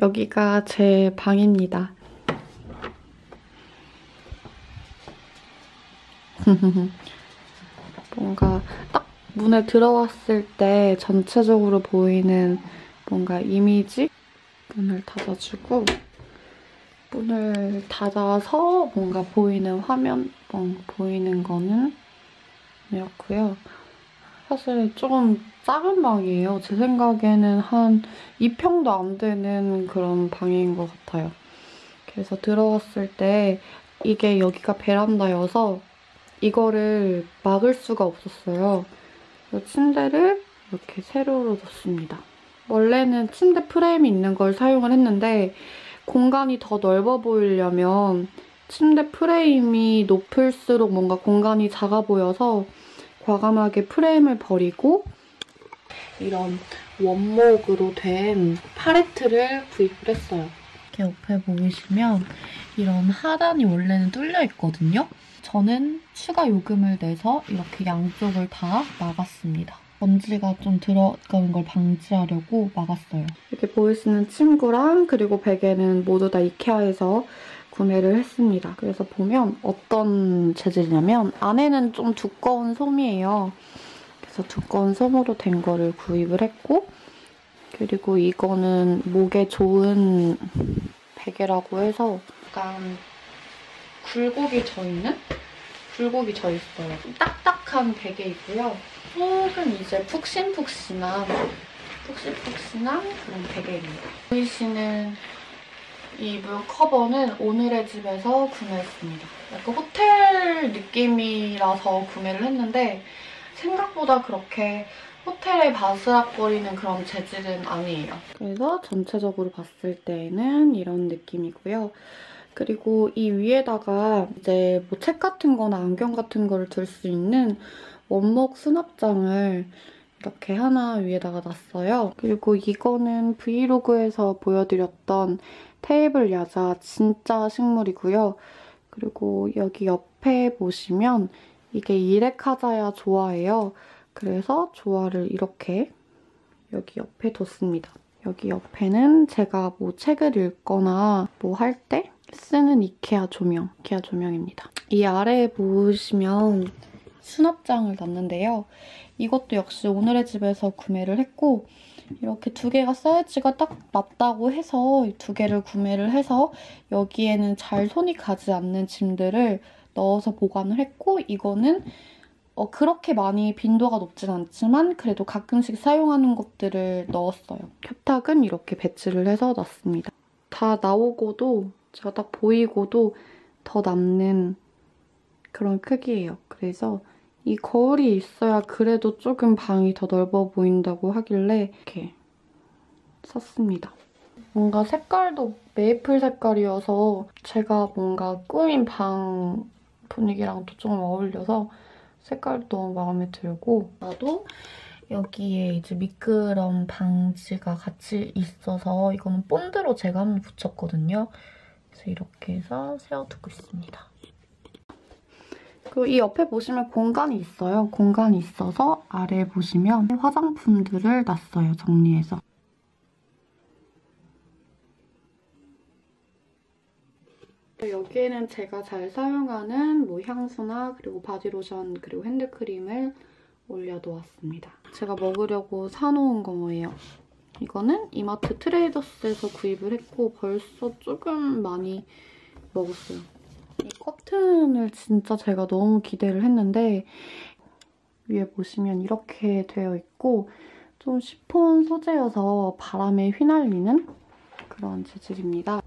여기가 제 방입니다. 뭔가 딱 문에 들어왔을 때 전체적으로 보이는 뭔가 이미지? 문을 닫아주고 문을 닫아서 뭔가 보이는 화면, 뭐 보이는 거는 이렇고요. 사실 조금 작은 방이에요. 제 생각에는 한 2평도 안 되는 그런 방인 것 같아요. 그래서 들어왔을 때 이게 여기가 베란다여서 이거를 막을 수가 없었어요. 침대를 이렇게 세로로 뒀습니다. 원래는 침대 프레임이 있는 걸 사용을 했는데 공간이 더 넓어 보이려면 침대 프레임이 높을수록 뭔가 공간이 작아 보여서 과감하게 프레임을 버리고 이런 원목으로 된 팔레트를 구입을 했어요. 이렇게 옆에 보이시면 이런 하단이 원래는 뚫려 있거든요. 저는 추가 요금을 내서 이렇게 양쪽을 다 막았습니다. 먼지가 좀 들어가는 걸 방지하려고 막았어요. 이렇게 보이시는 침구랑 그리고 베개는 모두 다 이케아에서 구매를 했습니다. 그래서 보면 어떤 재질이냐면 안에는 좀 두꺼운 솜이에요. 그래서 두꺼운 솜으로 된 거를 구입을 했고 그리고 이거는 목에 좋은 베개라고 해서 약간 굴곡이 져있는? 굴곡이 져있어요. 딱딱한 베개이고요. 조금 이제 푹신푹신한 푹신푹신한 그런 베개입니다. 보이시는 이 물 커버는 오늘의 집에서 구매했습니다. 약간 호텔 느낌이라서 구매를 했는데 생각보다 그렇게 호텔에 바스락거리는 그런 재질은 아니에요. 그래서 전체적으로 봤을 때는 이런 느낌이고요. 그리고 이 위에다가 이제 뭐 책 같은 거나 안경 같은 거를 둘수 있는 원목 수납장을 이렇게 하나 위에다가 놨어요. 그리고 이거는 브이로그에서 보여드렸던 테이블 야자 진짜 식물이고요. 그리고 여기 옆에 보시면 이게 이레카자야 조화예요. 그래서 조화를 이렇게 여기 옆에 뒀습니다. 여기 옆에는 제가 뭐 책을 읽거나 뭐 할 때 쓰는 이케아 조명, 이케아 조명입니다. 이 아래에 보시면 수납장을 놨는데요. 이것도 역시 오늘의 집에서 구매를 했고 이렇게 두 개가 사이즈가 딱 맞다고 해서 두 개를 구매를 해서 여기에는 잘 손이 가지 않는 짐들을 넣어서 보관을 했고 이거는 어, 그렇게 많이 빈도가 높진 않지만 그래도 가끔씩 사용하는 것들을 넣었어요. 협탁은 이렇게 배치를 해서 놨습니다. 다 나오고도 제가 딱 보이고도 더 남는 그런 크기예요. 그래서 이 거울이 있어야 그래도 조금 방이 더 넓어 보인다고 하길래 이렇게 샀습니다. 뭔가 색깔도 메이플 색깔이어서 제가 뭔가 꾸민 방 분위기랑도 좀 어울려서 색깔도 너무 마음에 들고 나도 여기에 이제 미끄럼 방지가 같이 있어서 이거는 본드로 제가 한번 붙였거든요. 그래서 이렇게 해서 세워두고 있습니다. 그리고 이 옆에 보시면 공간이 있어요. 공간이 있어서 아래에 보시면 화장품들을 놨어요. 정리해서. 여기에는 제가 잘 사용하는 뭐 향수나 그리고 바디로션 그리고 핸드크림을 올려놓았습니다. 제가 먹으려고 사놓은 거예요. 이거는 이마트 트레이더스에서 구입을 했고 벌써 조금 많이 먹었어요. 이 커튼을 진짜 제가 너무 기대를 했는데 위에 보시면 이렇게 되어 있고 좀 시폰 소재여서 바람에 휘날리는 그런 재질입니다.